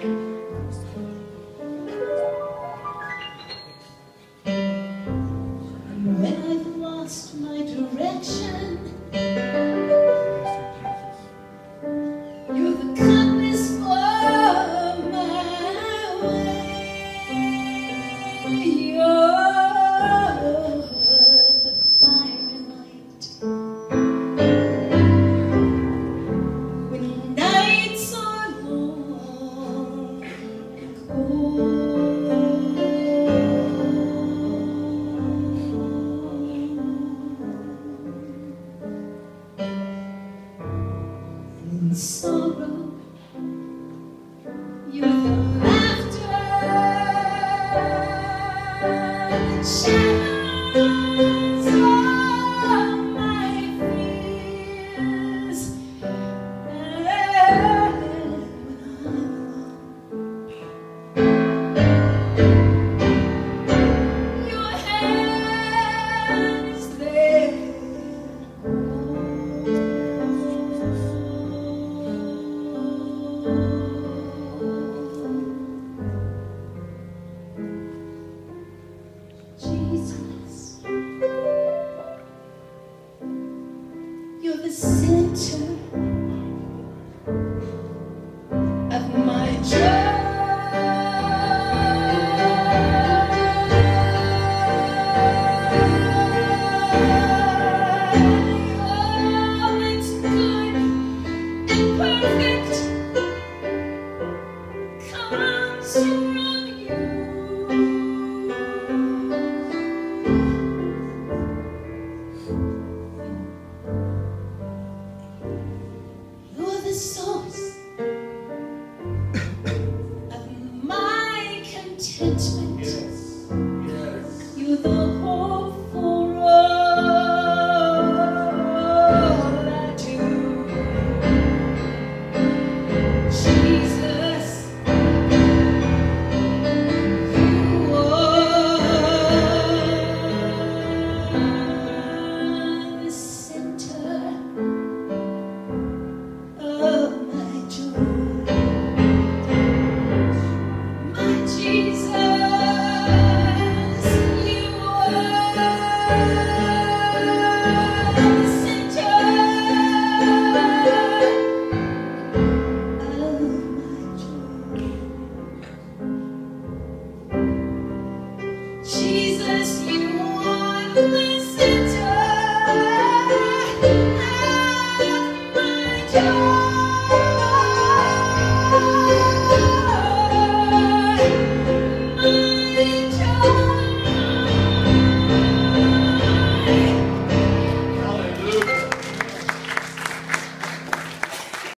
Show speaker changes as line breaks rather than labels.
Thank sorrow. You're the center. It's.